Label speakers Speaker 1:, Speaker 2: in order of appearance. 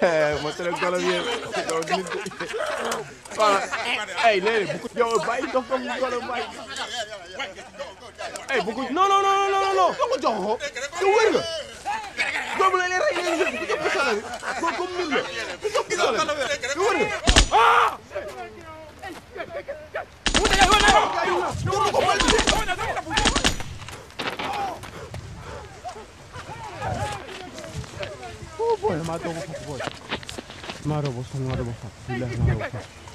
Speaker 1: ma tere golo bi do nit wala ay lele bu ko jow bay dof dof golo bay ay bu ko non non non non non ko jox ko yow wër nga doomu la leen rey leen ko jox ko nit la ko jox ko yow wër nga